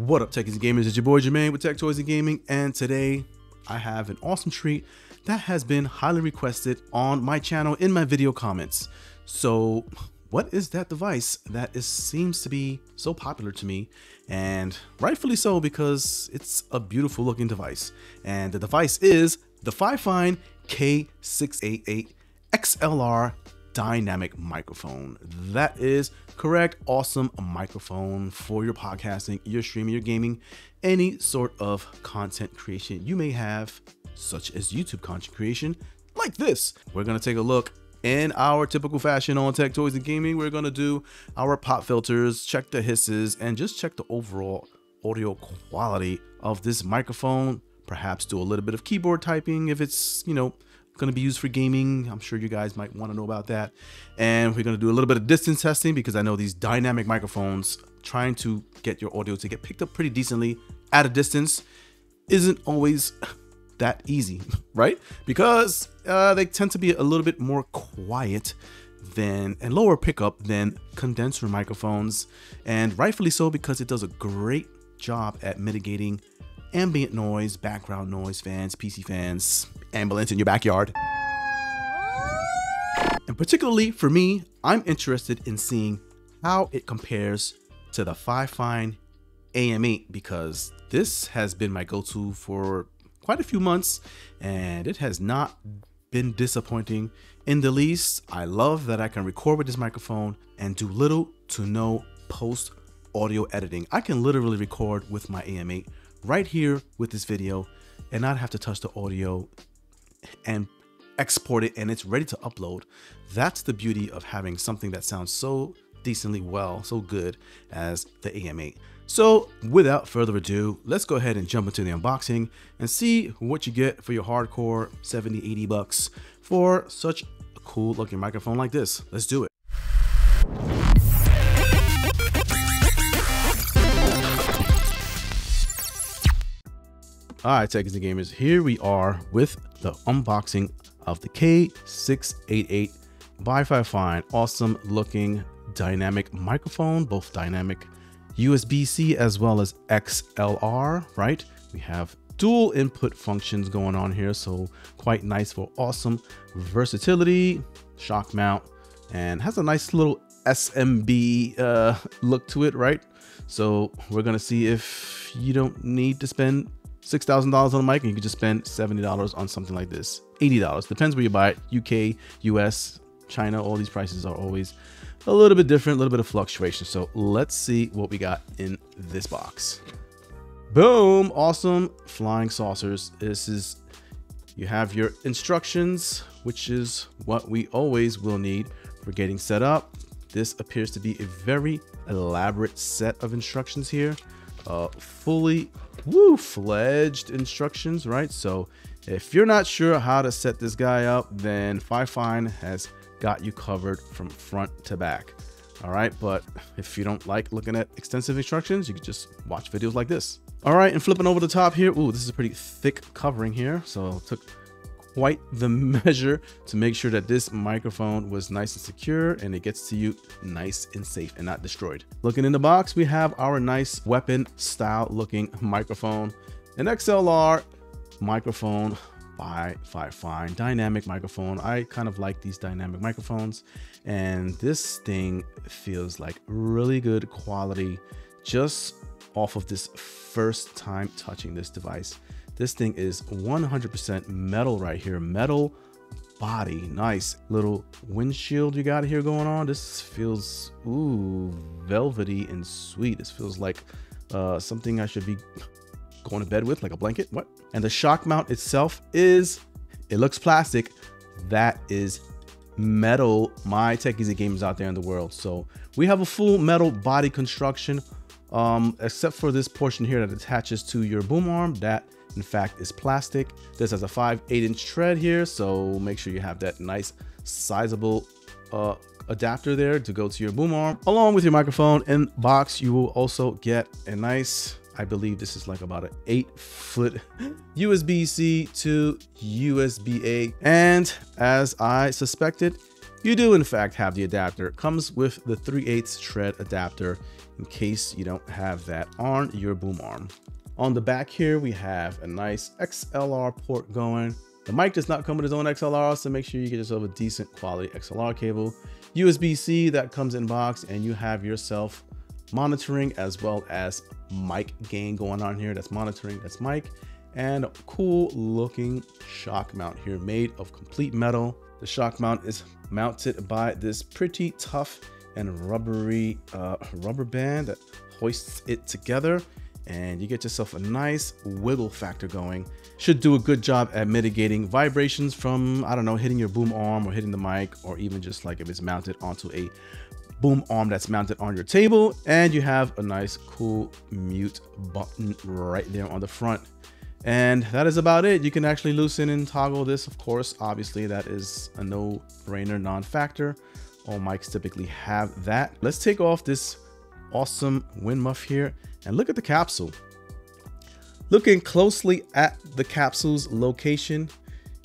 What up, techies and gamers? It's your boy Jermaine with Tech Toys and Gaming, and today I have an awesome treat that has been highly requested on my channel in my video comments. So, what is that device that is seems to be so popular to me, and rightfully so because it's a beautiful looking device. And the device is the Fifine K688 XLR dynamic microphone. That is correct. Awesome microphone for your podcasting, your streaming, your gaming, any sort of content creation you may have, such as YouTube content creation like this. We're going to take a look in our typical fashion on Tech Toys and Gaming. We're going to do our pop filters, check the hisses, and just check the overall audio quality of this microphone. Perhaps do a little bit of keyboard typing if it's, you know, going to be used for gaming. I'm sure you guys might want to know about that. And we're going to do a little bit of distance testing because I know these dynamic microphones trying to get your audio to get picked up pretty decently at a distance isn't always that easy, right? Because uh, they tend to be a little bit more quiet than and lower pickup than condenser microphones, and rightfully so because it does a great job at mitigating ambient noise, background noise, fans, PC fans, ambulance in your backyard. And particularly for me, I'm interested in seeing how it compares to the Fifine AM8 because this has been my go-to for quite a few months and it has not been disappointing in the least. I love that I can record with this microphone and do little to no post audio editing. I can literally record with my AM8 right here with this video and not have to touch the audio and export it and it's ready to upload. That's the beauty of having something that sounds so decently well, so good as the AM8. So without further ado, let's go ahead and jump into the unboxing and see what you get for your hardcore 70, 80 bucks for such a cool looking microphone like this. Let's do it. All right, techies and gamers, here we are with the unboxing of the K688 by Fifine. Awesome looking dynamic microphone, both dynamic USB-C as well as XLR, right? We have dual input functions going on here, so quite nice for awesome versatility, shock mount, and has a nice little SMB uh, look to it, right? So we're gonna see if you don't need to spend $6,000 on a mic and you could just spend $70 on something like this. $80, depends where you buy it. UK, US, China, all these prices are always a little bit different, a little bit of fluctuation. So let's see what we got in this box. Boom, awesome flying saucers. This is, you have your instructions, which is what we always will need for getting set up. This appears to be a very elaborate set of instructions here. Uh, fully woo fledged instructions, right? So if you're not sure how to set this guy up, then Fifine has got you covered from front to back. All right, but if you don't like looking at extensive instructions, you can just watch videos like this. All right, and flipping over the top here, ooh, this is a pretty thick covering here. So took quite the measure to make sure that this microphone was nice and secure and it gets to you nice and safe and not destroyed. Looking in the box, we have our nice weapon style looking microphone, an XLR microphone by Fifine dynamic microphone. I kind of like these dynamic microphones and this thing feels like really good quality just off of this first time touching this device. This thing is 100% metal right here. Metal body. Nice little windshield you got here going on. This feels, ooh, velvety and sweet. This feels like uh, something I should be going to bed with, like a blanket. What? And the shock mount itself is, it looks plastic. That is metal. My techies and gamers out there in the world. So we have a full metal body construction, um, except for this portion here that attaches to your boom arm. That in fact is plastic. This has a 5 8 inch tread here, so make sure you have that nice sizable uh, adapter there to go to your boom arm. Along with your microphone in box, you will also get a nice, I believe this is like about an 8 foot USB-C to USB-A. And as I suspected, you do in fact have the adapter. It comes with the 3 8 tread adapter in case you don't have that on your boom arm. On the back here, we have a nice XLR port going. The mic does not come with its own XLR, so make sure you get yourself a decent quality XLR cable. USB-C that comes in box, and you have yourself monitoring as well as mic gain going on here. That's monitoring, that's mic, and cool looking shock mount here made of complete metal. The shock mount is mounted by this pretty tough and rubbery uh, rubber band that hoists it together and you get yourself a nice wiggle factor going. Should do a good job at mitigating vibrations from, I don't know, hitting your boom arm or hitting the mic, or even just like if it's mounted onto a boom arm that's mounted on your table. And you have a nice cool mute button right there on the front. And that is about it. You can actually loosen and toggle this, of course. Obviously, that is a no-brainer non-factor. All mics typically have that. Let's take off this awesome wind muff here and look at the capsule. Looking closely at the capsule's location,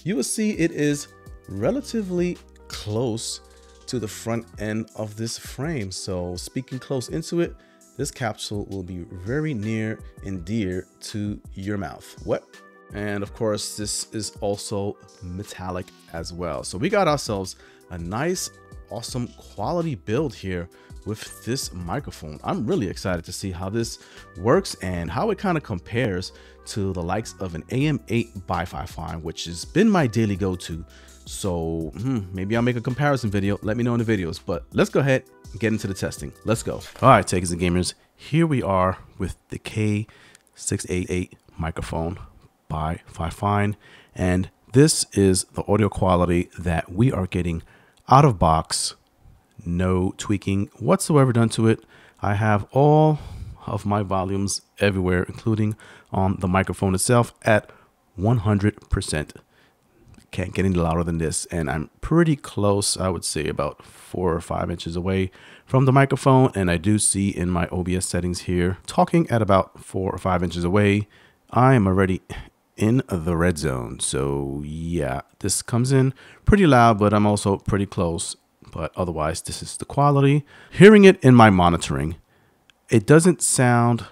you will see it is relatively close to the front end of this frame. So speaking close into it, this capsule will be very near and dear to your mouth. What? And of course, this is also metallic as well. So we got ourselves a nice, awesome quality build here with this microphone. I'm really excited to see how this works and how it kind of compares to the likes of an AM8 by Fifine, which has been my daily go-to. So hmm, maybe I'll make a comparison video. Let me know in the videos, but let's go ahead and get into the testing. Let's go. All right, takers and gamers, here we are with the K688 microphone by Fifine. And this is the audio quality that we are getting out of box no tweaking whatsoever done to it. I have all of my volumes everywhere, including on the microphone itself at 100%. Can't get any louder than this. And I'm pretty close, I would say about four or five inches away from the microphone. And I do see in my OBS settings here, talking at about four or five inches away, I am already in the red zone. So yeah, this comes in pretty loud, but I'm also pretty close but otherwise this is the quality. Hearing it in my monitoring, it doesn't sound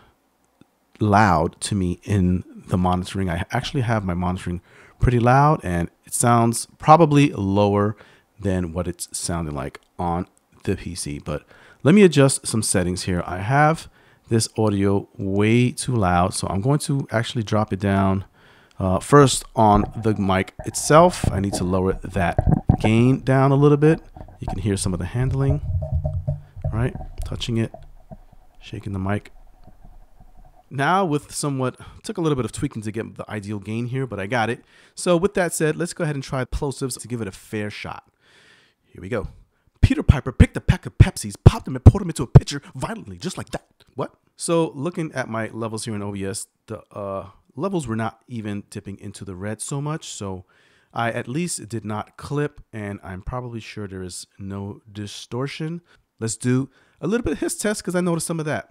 loud to me in the monitoring. I actually have my monitoring pretty loud and it sounds probably lower than what it's sounding like on the PC. But let me adjust some settings here. I have this audio way too loud, so I'm going to actually drop it down. Uh, first on the mic itself, I need to lower that gain down a little bit. You can hear some of the handling, right? Touching it, shaking the mic. Now with somewhat, took a little bit of tweaking to get the ideal gain here, but I got it. So with that said, let's go ahead and try plosives to give it a fair shot. Here we go. Peter Piper picked a pack of Pepsis, popped them and poured them into a pitcher violently, just like that. What? So looking at my levels here in OBS, the uh, levels were not even dipping into the red so much. So I at least did not clip, and I'm probably sure there is no distortion. Let's do a little bit of hiss test because I noticed some of that.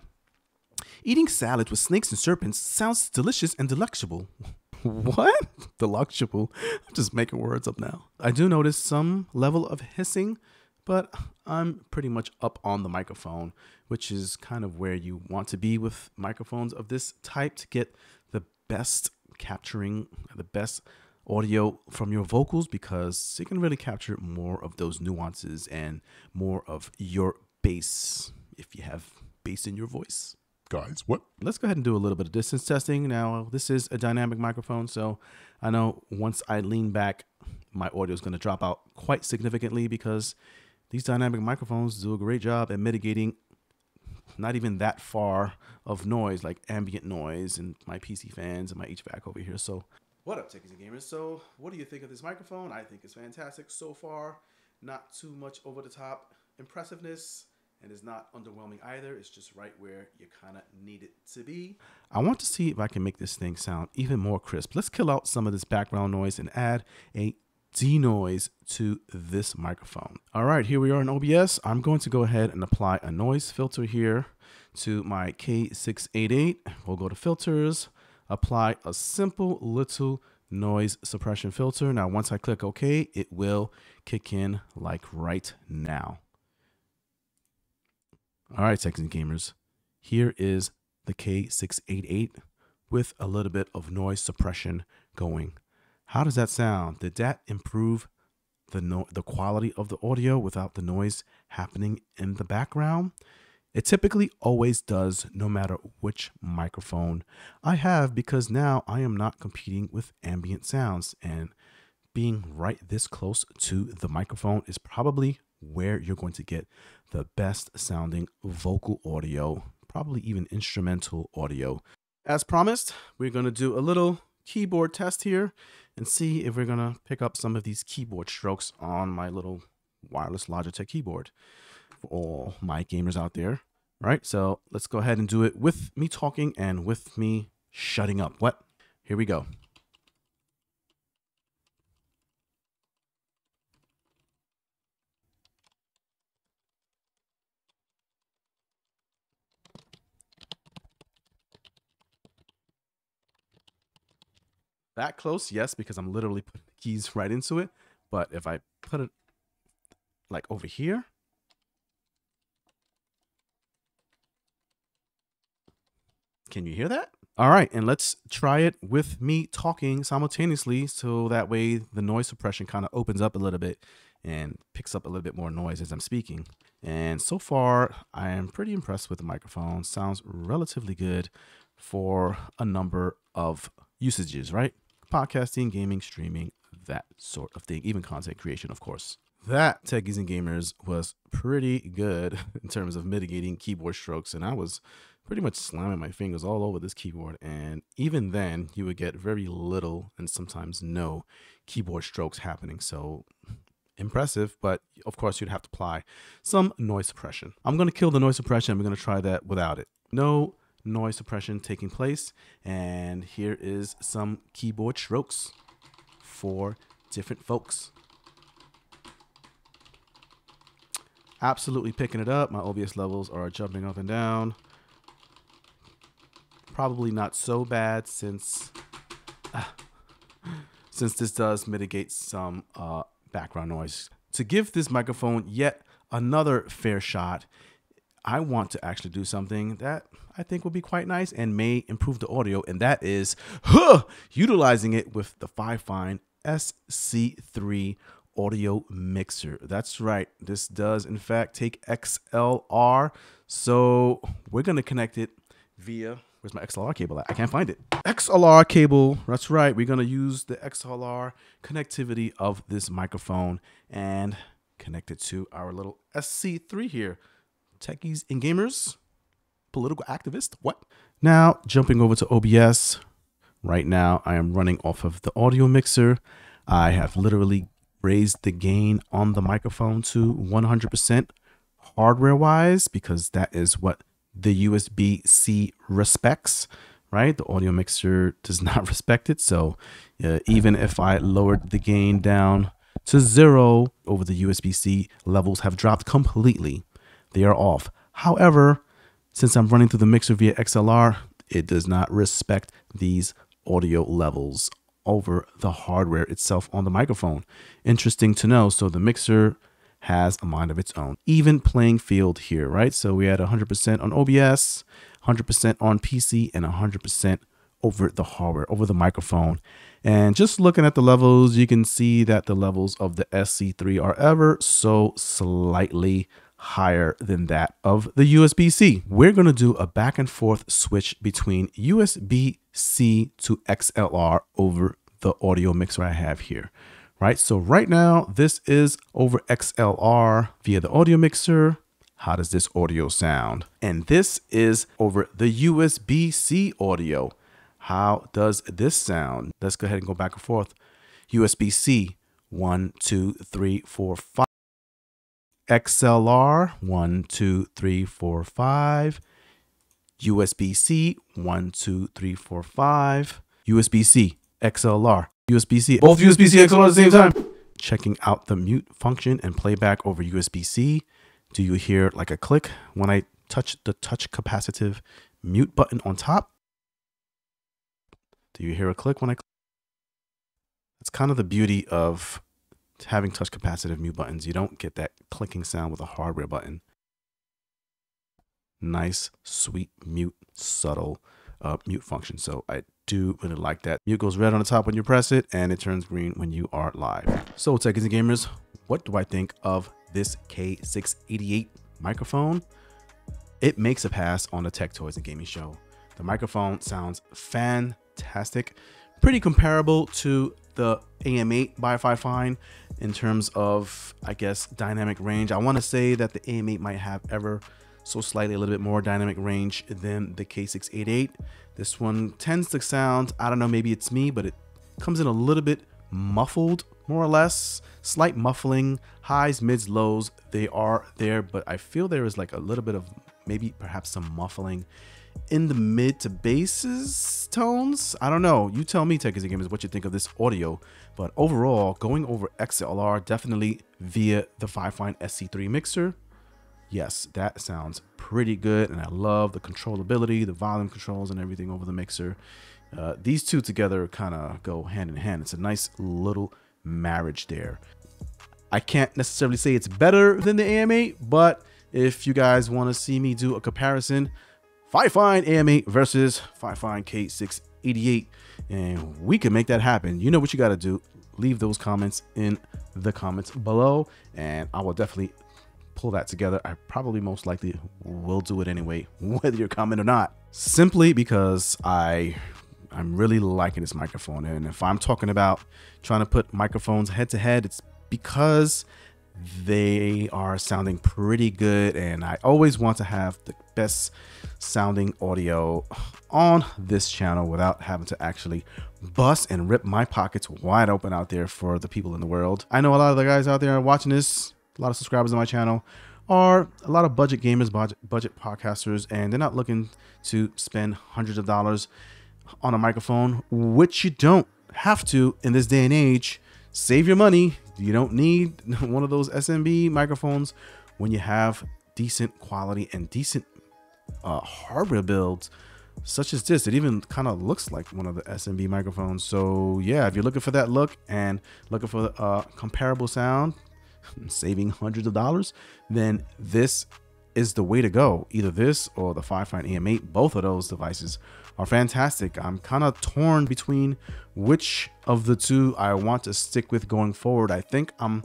Eating salad with snakes and serpents sounds delicious and delectable. what? Delectable? I'm just making words up now. I do notice some level of hissing, but I'm pretty much up on the microphone, which is kind of where you want to be with microphones of this type to get the best capturing, the best audio from your vocals because it can really capture more of those nuances and more of your bass if you have bass in your voice. Guys, what? Let's go ahead and do a little bit of distance testing. Now, this is a dynamic microphone, so I know once I lean back, my audio is going to drop out quite significantly because these dynamic microphones do a great job at mitigating not even that far of noise like ambient noise and my PC fans and my HVAC over here. So what up, techies and gamers? So, what do you think of this microphone? I think it's fantastic so far. Not too much over the top impressiveness, and it's not underwhelming either. It's just right where you kind of need it to be. I want to see if I can make this thing sound even more crisp. Let's kill out some of this background noise and add a denoise to this microphone. All right, here we are in OBS. I'm going to go ahead and apply a noise filter here to my K688. We'll go to filters apply a simple little noise suppression filter. Now, once I click OK, it will kick in like right now. All right, Texan gamers, here is the K688 with a little bit of noise suppression going. How does that sound? Did that improve the no the quality of the audio without the noise happening in the background? It typically always does, no matter which microphone I have, because now I am not competing with ambient sounds. And being right this close to the microphone is probably where you're going to get the best sounding vocal audio, probably even instrumental audio. As promised, we're going to do a little keyboard test here and see if we're to pick up some of these keyboard strokes on my little wireless Logitech keyboard for all my gamers out there. All right, so let's go ahead and do it with me talking and with me shutting up. What? Here we go. That close, yes, because I'm literally putting the keys right into it. But if I put it like over here, can you hear that? All right, and let's try it with me talking simultaneously so that way the noise suppression kind of opens up a little bit and picks up a little bit more noise as I'm speaking. And so far, I am pretty impressed with the microphone. Sounds relatively good for a number of usages, right? Podcasting, gaming, streaming, that sort of thing, even content creation, of course. That Techies and Gamers was pretty good in terms of mitigating keyboard strokes, and I was pretty much slamming my fingers all over this keyboard. And even then, you would get very little and sometimes no keyboard strokes happening. So impressive, but of course, you'd have to apply some noise suppression. I'm going to kill the noise suppression. We're going to try that without it. No noise suppression taking place. And here is some keyboard strokes for different folks. Absolutely picking it up. My OBS levels are jumping up and down. Probably not so bad since uh, since this does mitigate some uh, background noise. To give this microphone yet another fair shot, I want to actually do something that I think will be quite nice and may improve the audio, and that is huh, utilizing it with the Fifine SC3 audio mixer. That's right. This does in fact take XLR. So we're going to connect it via where's my XLR cable at? I can't find it. XLR cable. That's right. We're going to use the XLR connectivity of this microphone and connect it to our little SC3 here techies and gamers, political activist. What? Now, jumping over to OBS. Right now, I am running off of the audio mixer. I have literally raised the gain on the microphone to 100% hardware wise because that is what the USB C respects, right? The audio mixer does not respect it. So uh, even if I lowered the gain down to zero over the USB C, levels have dropped completely they are off. However, since I'm running through the mixer via XLR, it does not respect these audio levels over the hardware itself on the microphone. Interesting to know. So the mixer has a mind of its own. Even playing field here, right? So we had 100% on OBS, 100% on PC, and 100% over the hardware, over the microphone. And just looking at the levels, you can see that the levels of the SC3 are ever so slightly higher than that of the USB-C. We're going to do a back and forth switch between USB-C to XLR over the audio mixer I have here. Right, so right now this is over XLR via the audio mixer. How does this audio sound? And this is over the USB-C audio. How does this sound? Let's go ahead and go back and forth. USB-C, one, two, three, four, five. XLR, one, two, three, four, five. USB C, one, two, three, four, five. USB C, XLR, USB C, both USB C, XLR at the same time. Checking out the mute function and playback over USB C. Do you hear like a click when I touch the touch capacitive mute button on top? Do you hear a click when I click? That's kind of the beauty of having touch capacitive mute buttons, you don't get that clicking sound with a hardware button. nice, sweet mute, subtle uh, mute function. So I do really like that. Mute goes red on the top when you press it and it turns green when you are live. So techies and gamers, what do I think of this K688 microphone? It makes a pass on the Tech Toys and Gaming Show. The microphone sounds fantastic, pretty comparable to the AM8 by Fifine in terms of, I guess, dynamic range. I want to say that the AM8 might have ever so slightly a little bit more dynamic range than the K688. This one tends to sound, I don't know, maybe it's me, but it comes in a little bit muffled, more or less. Slight muffling, highs, mids, lows, they are there, but I feel there is like a little bit of maybe perhaps some muffling in the mid to basses tones. I don't know. You tell me, Techies and Gamers, what you think of this audio. But overall, going over XLR definitely via the Fifine SC3 mixer yes, that sounds pretty good. And I love the controllability, the volume controls and everything over the mixer. Uh, these two together kind of go hand in hand. It's a nice little marriage there. I can't necessarily say it's better than the AM8, but if you guys want to see me do a comparison, Fifine AM8 versus Fifine K688, and we can make that happen. You know what you got to do. Leave those comments in the comments below, and I will definitely pull that together, I probably most likely will do it anyway, whether you're comment or not. Simply because I I'm really liking this microphone. And if I'm talking about trying to put microphones head to head, it's because they are sounding pretty good and I always want to have the best sounding audio on this channel without having to actually bust and rip my pockets wide open out there for the people in the world. I know a lot of the guys out there watching this a lot of subscribers on my channel are a lot of budget gamers, budget, budget podcasters, and they're not looking to spend hundreds of dollars on a microphone, which you don't have to in this day and age. Save your money. You don't need one of those SMB microphones when you have decent quality and decent uh, hardware builds such as this. It even kind of looks like one of the SMB microphones. So yeah, if you're looking for that look and looking for uh, comparable sound, saving hundreds of dollars, then this is the way to go. Either this or the Fifine AM8. Both of those devices are fantastic. I'm kind of torn between which of the two I want to stick with going forward. I think I'm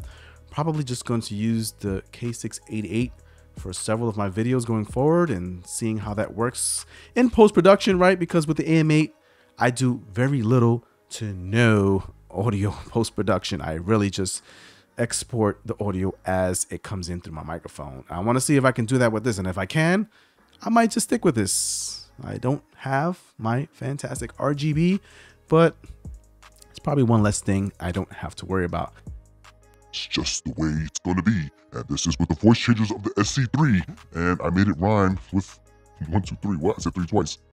probably just going to use the K688 for several of my videos going forward and seeing how that works in post-production, right? Because with the AM8, I do very little to no audio post-production. I really just export the audio as it comes in through my microphone. I want to see if I can do that with this. And if I can, I might just stick with this. I don't have my fantastic RGB, but it's probably one less thing I don't have to worry about. It's just the way it's to be. And this is with the voice changes of the SC3. And I made it rhyme with one, two, three. What? I said three twice.